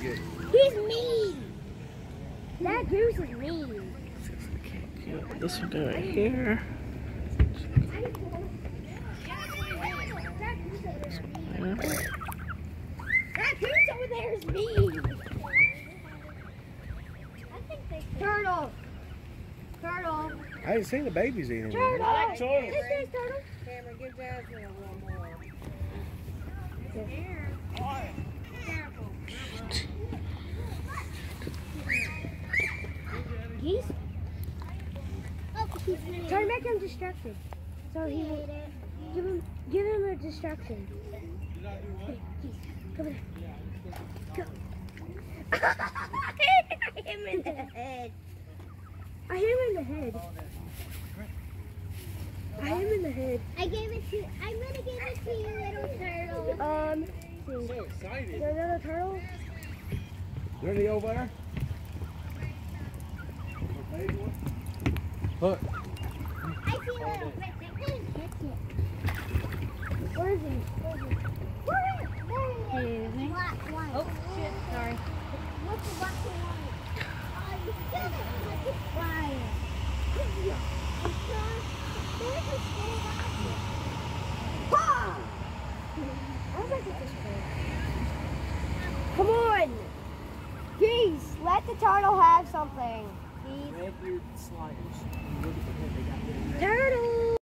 He's mean. That goose is mean. This one go right here. That goose over there is mean. Turtle. Turtle. I ain't seen the babies eating. Turtle. I like turtles. Turtle. Cameron, give Jasmine a one more. Geese. Try to make him distracted. So he will give him give him a distraction. Come here. Go. I hit him in the head. I hit him in the head. I hit him in the head. I gave it to. I'm gonna give it to you, little turtle. Um, So excited. is there another turtle? Is there any over there? Look. I see it. Where is he? Where is he? Where is it? It. Black one. Oh, shit, sorry. What's the black one? It. Come on! Geese, let the turtle have something. Geese. Matthew Sliders.